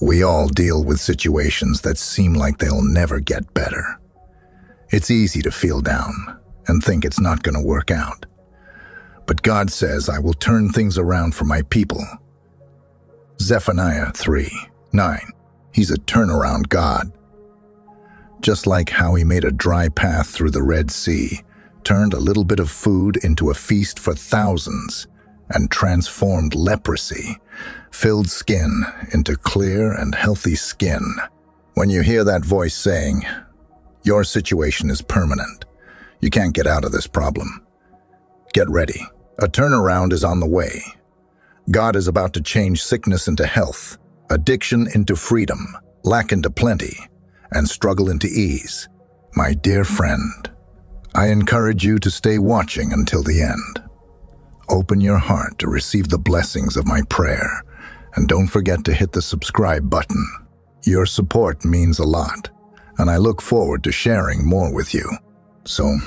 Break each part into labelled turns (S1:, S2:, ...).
S1: We all deal with situations that seem like they'll never get better. It's easy to feel down and think it's not going to work out. But God says, I will turn things around for my people. Zephaniah 3 9. He's a turnaround God. Just like how he made a dry path through the Red Sea, turned a little bit of food into a feast for thousands, and transformed leprosy, filled skin into clear and healthy skin. When you hear that voice saying, Your situation is permanent, you can't get out of this problem. Get ready. A turnaround is on the way. God is about to change sickness into health, addiction into freedom, lack into plenty, and struggle into ease. My dear friend, I encourage you to stay watching until the end. Open your heart to receive the blessings of my prayer, and don't forget to hit the subscribe button. Your support means a lot, and I look forward to sharing more with you. So,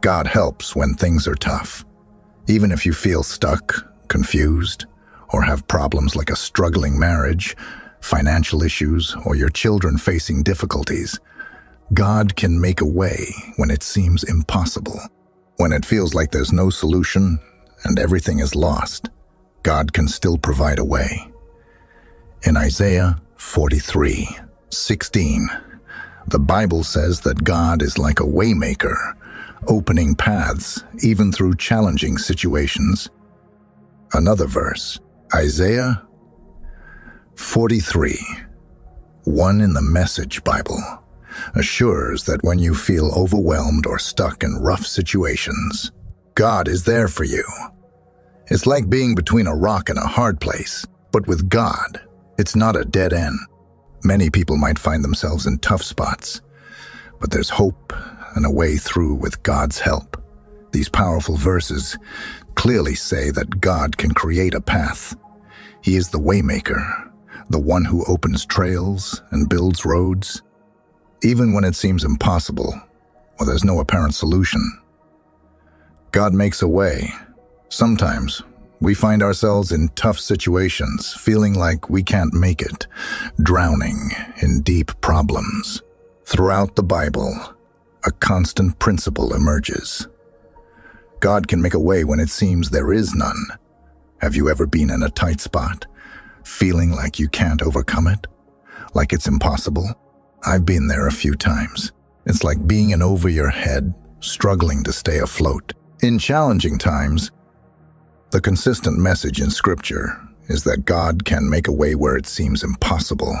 S1: God helps when things are tough. Even if you feel stuck, confused, or have problems like a struggling marriage, financial issues, or your children facing difficulties, God can make a way when it seems impossible. When it feels like there's no solution and everything is lost, God can still provide a way. In Isaiah 43, 16, the Bible says that God is like a waymaker, opening paths even through challenging situations. Another verse, Isaiah 43, 1 in the Message Bible assures that when you feel overwhelmed or stuck in rough situations, God is there for you. It's like being between a rock and a hard place, but with God, it's not a dead end. Many people might find themselves in tough spots, but there's hope and a way through with God's help. These powerful verses clearly say that God can create a path. He is the waymaker, the one who opens trails and builds roads even when it seems impossible or there's no apparent solution. God makes a way. Sometimes we find ourselves in tough situations, feeling like we can't make it, drowning in deep problems. Throughout the Bible, a constant principle emerges. God can make a way when it seems there is none. Have you ever been in a tight spot, feeling like you can't overcome it? Like it's impossible? I've been there a few times. It's like being in over your head, struggling to stay afloat. In challenging times, the consistent message in Scripture is that God can make a way where it seems impossible.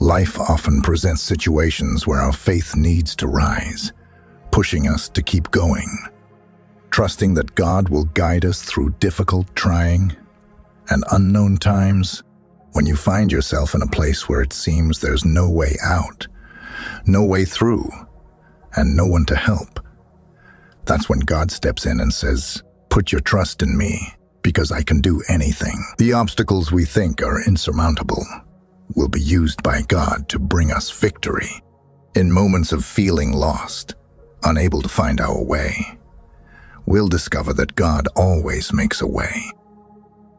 S1: Life often presents situations where our faith needs to rise, pushing us to keep going, trusting that God will guide us through difficult, trying, and unknown times when you find yourself in a place where it seems there's no way out, no way through, and no one to help. That's when God steps in and says, Put your trust in me, because I can do anything. The obstacles we think are insurmountable will be used by God to bring us victory. In moments of feeling lost, unable to find our way, we'll discover that God always makes a way.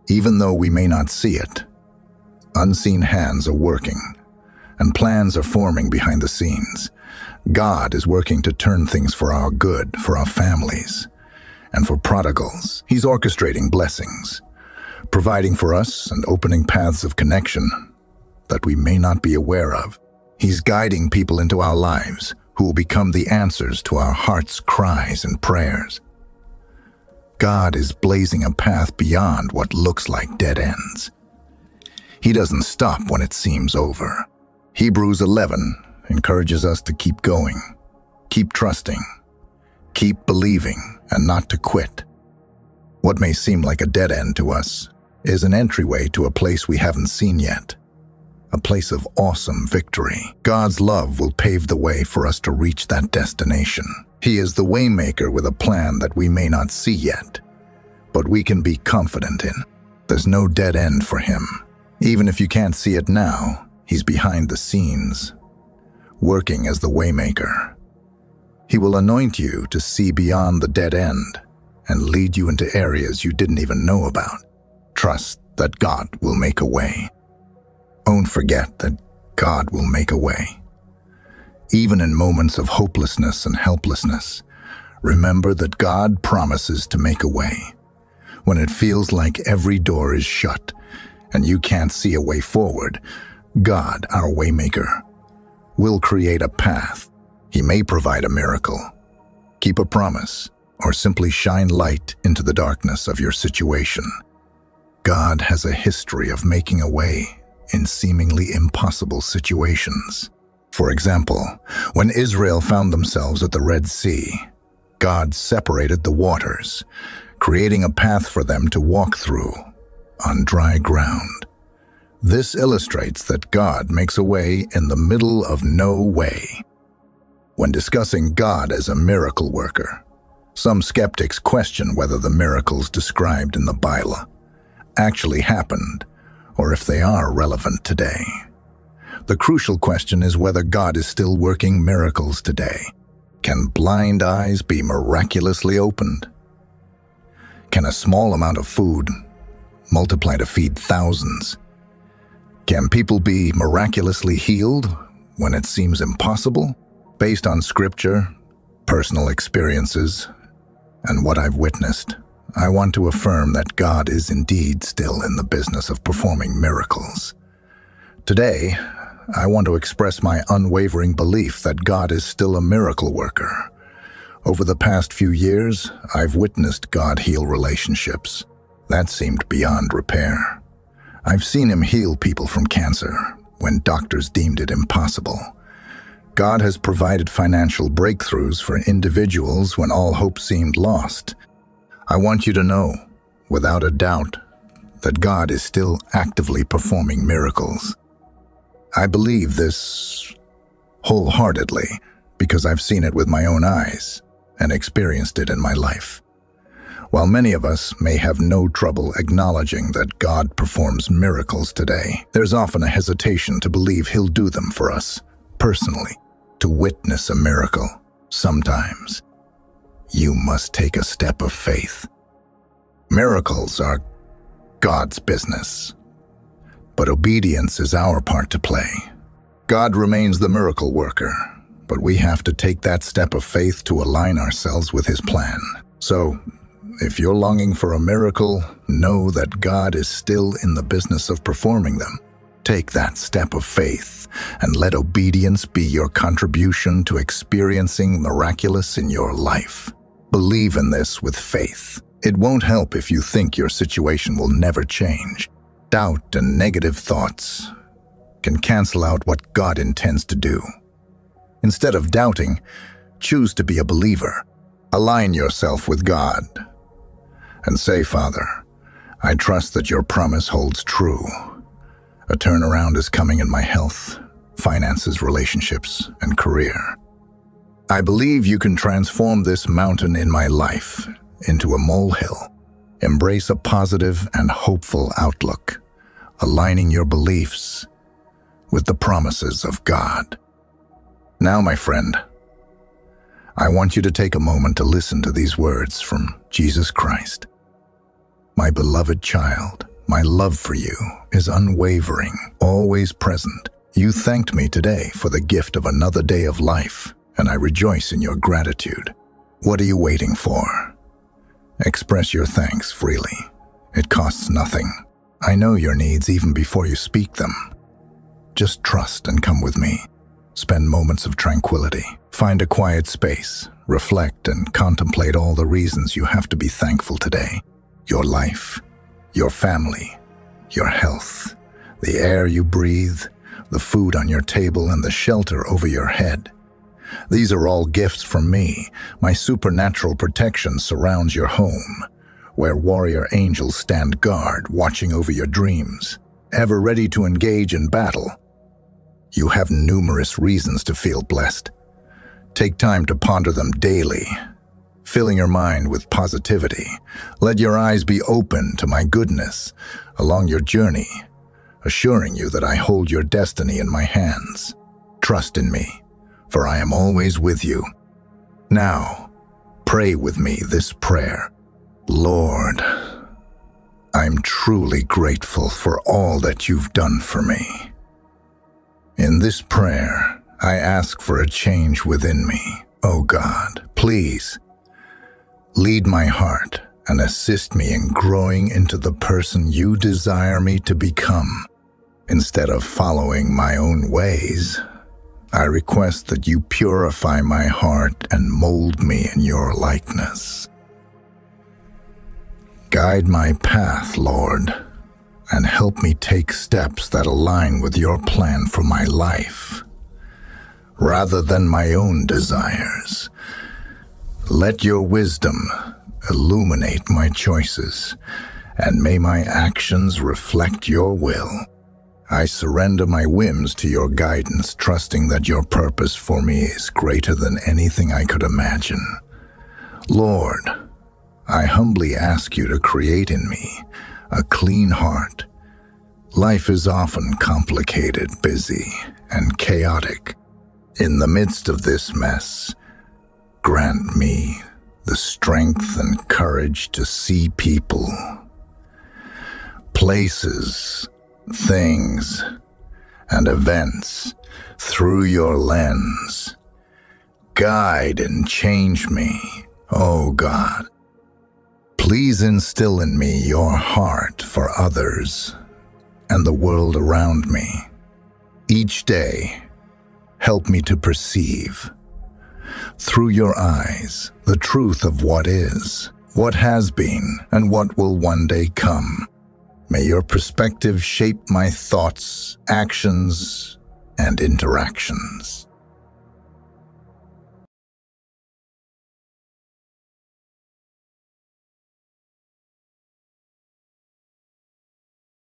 S1: Even though we may not see it, Unseen hands are working, and plans are forming behind the scenes. God is working to turn things for our good, for our families, and for prodigals. He's orchestrating blessings, providing for us and opening paths of connection that we may not be aware of. He's guiding people into our lives who will become the answers to our heart's cries and prayers. God is blazing a path beyond what looks like dead ends. He doesn't stop when it seems over. Hebrews 11 encourages us to keep going, keep trusting, keep believing, and not to quit. What may seem like a dead end to us is an entryway to a place we haven't seen yet, a place of awesome victory. God's love will pave the way for us to reach that destination. He is the waymaker with a plan that we may not see yet, but we can be confident in. There's no dead end for him. Even if you can't see it now, he's behind the scenes, working as the waymaker. He will anoint you to see beyond the dead end and lead you into areas you didn't even know about. Trust that God will make a way. Don't forget that God will make a way. Even in moments of hopelessness and helplessness, remember that God promises to make a way. When it feels like every door is shut and you can't see a way forward, God, our waymaker, will create a path. He may provide a miracle, keep a promise, or simply shine light into the darkness of your situation. God has a history of making a way in seemingly impossible situations. For example, when Israel found themselves at the Red Sea, God separated the waters, creating a path for them to walk through on dry ground. This illustrates that God makes a way in the middle of no way. When discussing God as a miracle worker, some skeptics question whether the miracles described in the Bible actually happened or if they are relevant today. The crucial question is whether God is still working miracles today. Can blind eyes be miraculously opened? Can a small amount of food multiply to feed thousands? Can people be miraculously healed when it seems impossible? Based on scripture, personal experiences, and what I've witnessed, I want to affirm that God is indeed still in the business of performing miracles. Today, I want to express my unwavering belief that God is still a miracle worker. Over the past few years, I've witnessed God heal relationships. That seemed beyond repair. I've seen him heal people from cancer when doctors deemed it impossible. God has provided financial breakthroughs for individuals when all hope seemed lost. I want you to know, without a doubt, that God is still actively performing miracles. I believe this wholeheartedly because I've seen it with my own eyes and experienced it in my life. While many of us may have no trouble acknowledging that God performs miracles today, there's often a hesitation to believe He'll do them for us, personally, to witness a miracle. Sometimes, you must take a step of faith. Miracles are God's business, but obedience is our part to play. God remains the miracle worker, but we have to take that step of faith to align ourselves with His plan. So, if you're longing for a miracle, know that God is still in the business of performing them. Take that step of faith and let obedience be your contribution to experiencing miraculous in your life. Believe in this with faith. It won't help if you think your situation will never change. Doubt and negative thoughts can cancel out what God intends to do. Instead of doubting, choose to be a believer. Align yourself with God and say, Father, I trust that your promise holds true. A turnaround is coming in my health, finances, relationships, and career. I believe you can transform this mountain in my life into a molehill. Embrace a positive and hopeful outlook, aligning your beliefs with the promises of God. Now, my friend, I want you to take a moment to listen to these words from Jesus Christ. My beloved child, my love for you is unwavering, always present. You thanked me today for the gift of another day of life, and I rejoice in your gratitude. What are you waiting for? Express your thanks freely. It costs nothing. I know your needs even before you speak them. Just trust and come with me. Spend moments of tranquility. Find a quiet space. Reflect and contemplate all the reasons you have to be thankful today your life, your family, your health, the air you breathe, the food on your table, and the shelter over your head. These are all gifts from me. My supernatural protection surrounds your home, where warrior angels stand guard, watching over your dreams, ever ready to engage in battle. You have numerous reasons to feel blessed. Take time to ponder them daily filling your mind with positivity. Let your eyes be open to my goodness along your journey, assuring you that I hold your destiny in my hands. Trust in me, for I am always with you. Now, pray with me this prayer. Lord, I'm truly grateful for all that you've done for me. In this prayer, I ask for a change within me. O God, please lead my heart and assist me in growing into the person you desire me to become. Instead of following my own ways, I request that you purify my heart and mold me in your likeness. Guide my path, Lord, and help me take steps that align with your plan for my life, rather than my own desires. Let your wisdom illuminate my choices, and may my actions reflect your will. I surrender my whims to your guidance, trusting that your purpose for me is greater than anything I could imagine. Lord, I humbly ask you to create in me a clean heart. Life is often complicated, busy, and chaotic. In the midst of this mess, grant me the strength and courage to see people, places, things, and events through your lens. Guide and change me, oh God. Please instill in me your heart for others and the world around me. Each day, help me to perceive, through your eyes, the truth of what is, what has been, and what will one day come. May your perspective shape my thoughts, actions, and interactions.